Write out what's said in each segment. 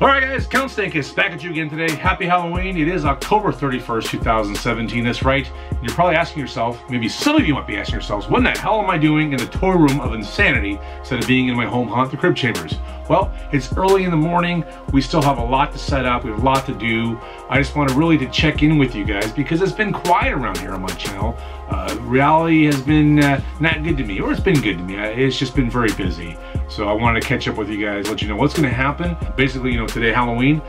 All right, guys, Count Stankus back at you again today. Happy Halloween. It is October 31st, 2017. That's right. And you're probably asking yourself, maybe some of you might be asking yourselves, what in the hell am I doing in the toy room of insanity instead of being in my home haunt, the Crypt Chambers? Well, it's early in the morning. We still have a lot to set up. We have a lot to do. I just wanted really to check in with you guys because it's been quiet around here on my channel. Uh, reality has been uh, not good to me, or it's been good to me. It's just been very busy. So I wanted to catch up with you guys, let you know what's going to happen. Basically, you know, today Halloween,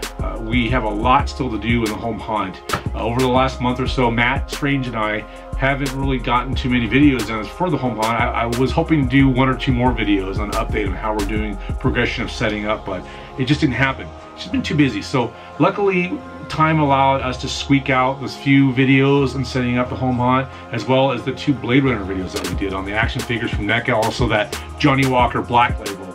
we have a lot still to do in the home haunt. Uh, over the last month or so, Matt Strange and I haven't really gotten too many videos done for the home haunt. I, I, was hoping to do one or two more videos on update on how we're doing progression of setting up, but it just didn't happen. It's just been too busy. So luckily, time allowed us to squeak out those few videos on setting up the home haunt, as well as the two Blade Runner videos that we did on the action figures from NECA, also that Johnnie Walker Black Label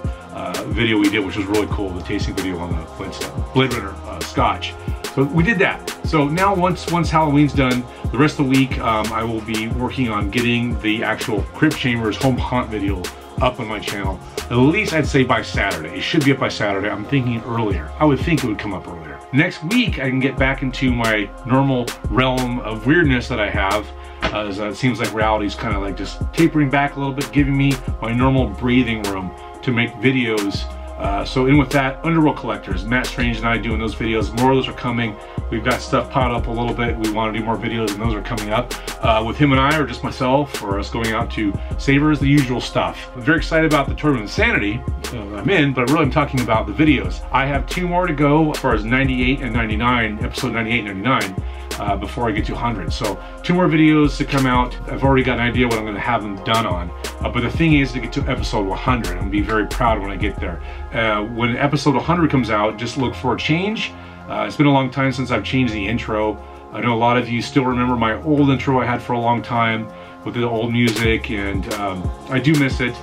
video we did, which was really cool, the tasting video on the Blade Runner uh, Scotch. So we did that. So now once once Halloween's done, the rest of the week um, I will be working on getting the actual Crypt Chambers home haunt video up on my channel. At least I'd say by Saturday. It should be up by Saturday. I'm thinking earlier. I would think it would come up earlier. Next week I can get back into my normal realm of weirdness that I have uh, as it seems like reality's kind of like just tapering back a little bit, giving me my normal breathing room to make videos uh, so in with that, Underworld Collectors, Matt Strange and I doing those videos. More of those are coming. We've got stuff piled up a little bit. We want to do more videos and those are coming up. Uh, with him and I, or just myself, or us going out to Savers, the usual stuff. I'm very excited about the Toy Room of Insanity uh, I'm in, but really I'm talking about the videos. I have two more to go as far as 98 and 99, episode 98 and 99 uh, before I get to 100. So two more videos to come out. I've already got an idea what I'm going to have them done on. Uh, but the thing is to get to episode 100 and be very proud when I get there. Uh, when episode 100 comes out, just look for a change. Uh, it's been a long time since I've changed the intro. I know a lot of you still remember my old intro I had for a long time with the old music and um, I do miss it.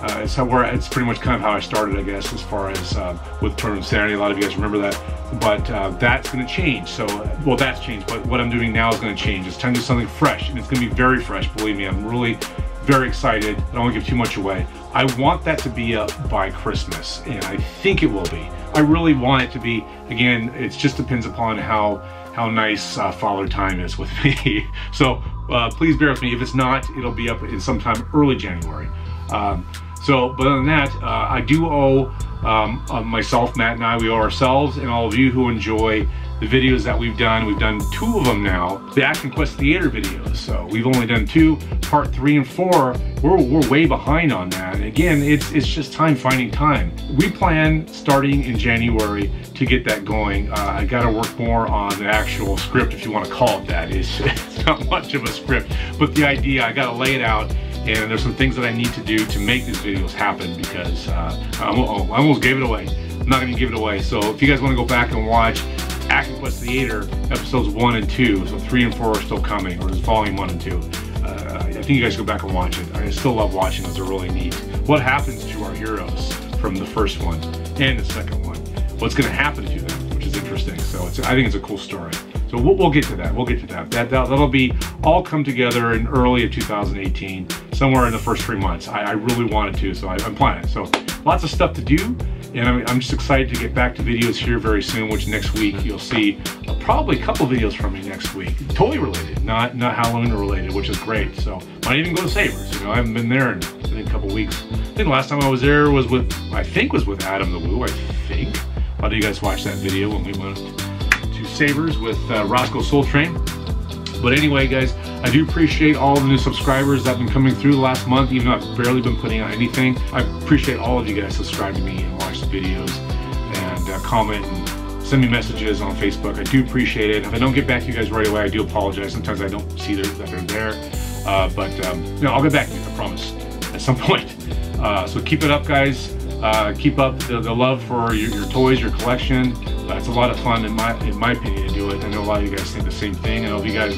Uh, it's, where, it's pretty much kind of how I started, I guess, as far as uh, with Toy Room of Insanity. A lot of you guys remember that. But uh, that's going to change. So, well, that's changed. But what I'm doing now is going to change. It's time to do something fresh. And it's going to be very fresh, believe me. I'm really very excited. I don't want to give too much away. I want that to be up by Christmas. And I think it will be. I really want it to be. Again, it just depends upon how how nice uh, Father Time is with me. so uh, please bear with me. If it's not, it'll be up in sometime early January. Um, so, but other than that, uh, I do owe um, uh, myself, Matt and I, we owe ourselves and all of you who enjoy the videos that we've done. We've done two of them now, the Action Quest Theater videos. So we've only done two, part three and four. We're, we're way behind on that. And again, it's, it's just time finding time. We plan starting in January to get that going. Uh, I got to work more on the actual script, if you want to call it that. It's, it's not much of a script, but the idea, I got to lay it out and there's some things that I need to do to make these videos happen because uh, I almost gave it away. I'm not to give it away. So if you guys want to go back and watch Quest Theater episodes one and two, so three and four are still coming, or is volume one and two. Uh, I think you guys go back and watch it. I still love watching those. They're really neat. What happens to our heroes from the first one and the second one? What's going to happen to them, which is interesting. So I think it's a cool story. So we'll, we'll, get to that. We'll get to that. That, that. That'll be all come together in early of 2018, somewhere in the first three months. I, I really wanted to, so I, am planning. So lots of stuff to do. And I'm, I'm, just excited to get back to videos here very soon, which next week you'll see uh, probably a couple videos from me next week. Totally related, not not Halloween related, which is great. So might even go to Savers. You know, I haven't been there in, in a couple weeks. I think the last time I was there was with, I think was with Adam the Woo, I think. How do you guys watch that video when we went Savers with uh, Rossco Soletrain. But anyway, guys, I do appreciate all the new subscribers that have been coming through the last month, even though I've barely been putting out anything. I appreciate all of you guys subscribe to me and watch the videos and uh, comment and send me messages on Facebook. I do appreciate it. If I don't get back to you guys right away, I do apologize. Sometimes I don't see that they're there. Uh, but um, you know, I'll get back to you, I promise, at some point. Uh, so keep it up, guys. Uh, keep up the, the love for your, your, toys, your collection. It's a lot of fun, in my in my opinion, to do it. I know a lot of you guys think the same thing. I know you guys,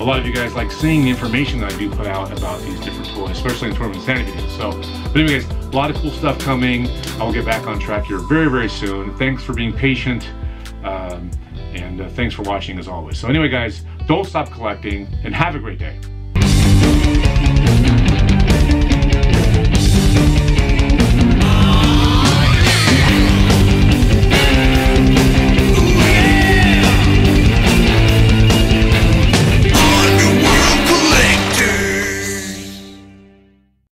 a lot of you guys like seeing the information that I do put out about these different toys, especially in Toy Room of Insanity videos. So, but anyways, a lot of cool stuff coming. I will get back on track here very, very soon. Thanks for being patient. Um, and uh, thanks for watching as always. So anyway, guys, don't stop collecting and have a great day.